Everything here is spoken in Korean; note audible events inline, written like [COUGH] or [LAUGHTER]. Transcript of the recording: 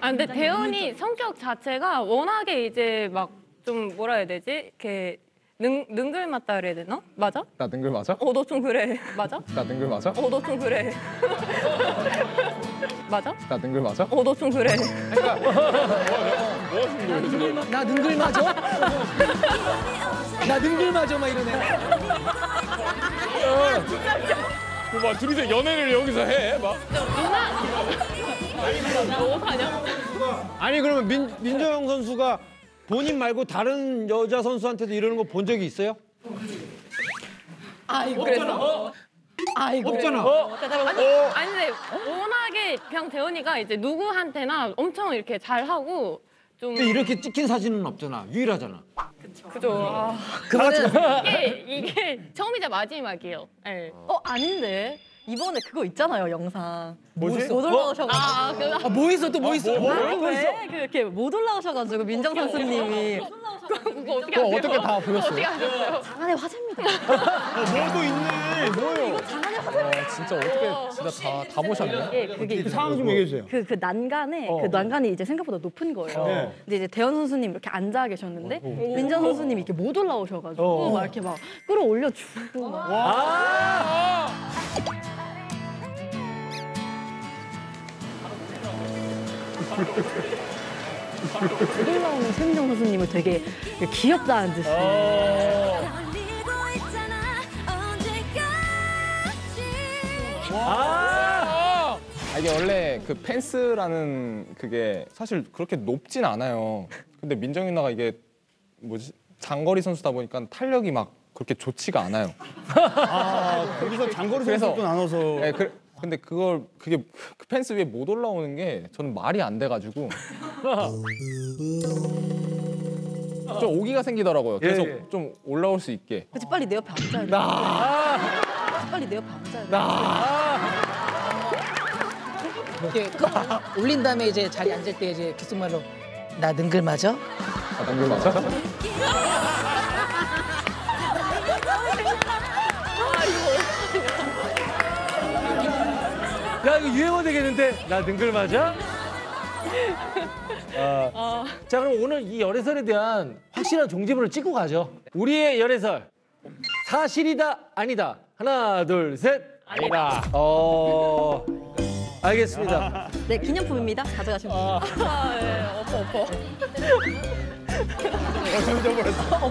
아 근데 대현이 성격 자체가 워낙에 이제 막 좀 뭐라 해야 되지? 이렇게 능, 능글 맞다 그래야 되나? 맞아? 나 능글 맞아? 어 너 좀 그래. [LAUGHS] 맞아? 나 능글 맞아? 어 너 좀 그래. [LAUGHS] 맞아? 나 능글 맞아? 어 너 좀 그래. [LAUGHS] 나 능글 맞아? 나 능글 맞아 막 이러네. 막 둘이서 연애를 여기서 해. 막. 너 어떡하냐? 아니 그러면 민, 민정영 선수가 본인 말고 다른 여자 선수한테도 이러는 거 본 적이 있어요? 아이고 그랬어? 아이고 없잖아. 아니, 아니 근데 워낙에 그냥 대현이가 이제 누구한테나 엄청 이렇게 잘하고 좀 근데 이렇게 찍힌 사진은 없잖아. 유일하잖아. 그죠. 아, 그거는 이게 이게 처음이자 마지막이에요. 네. 어 아닌데 이번에 그거 있잖아요 영상 뭐지? 못 올라오셔가지고 아, 그, 아, 뭐 있어 또 뭐 있어? 뭐, 뭐 있어? 왜? 그 이렇게 못 올라오셔가지고 민정 선수님이 그거 어떻게 그거 하세요? 어떻게 다 그거 보였어요? 어떻게 하셨어요? 장안의 화제입니다. 뭐도 있네. 장안의 화제. 어, 진짜 어떻게 진짜 다, 다 보셨네? 예, 그게 상황 좀 얘기해 주세요. 그, 그 난간에 그 난간이 이제 생각보다 높은 거예요. 네. 근데 이제 대현 선수님 이렇게 앉아 계셨는데 민정 선수님이 이렇게 못 올라오셔가지고 어. 막 이렇게 막 끌어올려 주고 막못 올라오는 최민정 선수님을 되게 귀엽다는 듯이 언제까지 아, 이게 원래 그 펜스라는 그게 사실 그렇게 높진 않아요. 근데 민정이 누나가 이게 뭐지 장거리 선수다 보니까 탄력이 막 그렇게 좋지가 않아요. 여기서 장거리 그래서- 선수도 나눠서. 네, 그, 근데 그걸 그게 그 펜스 위에 못 올라오는 게 저는 말이 안 돼가지고 좀 오기가 생기더라고요. 계속 예, 예. 좀 올라올 수 있게. 그치 빨리 내 옆에 앉아야 돼. 그치, 빨리 내 옆에 앉아야 돼. 이렇게 끌어 올린 다음에 이제 자리 앉을 때 이제 귓속말로 나 능글 맞아? 아, 능글 맞아? 야 이거 유행어 되겠는데 나 능글 맞아? 아, 자 그럼 오늘 이 열애설에 대한 확실한 종지부를 찍고 가죠. 우리의 열애설 사실이다 아니다 하나 둘 셋. 아니다. 어 알겠습니다. 네 기념품입니다. 가져가시면 됩니다. 아, 네, 어퍼 어퍼. 던져버렸어. [LAUGHS]